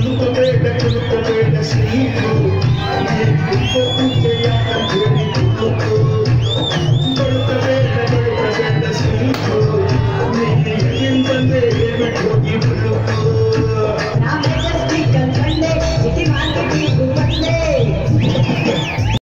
توکي ۽ توکي ڏسي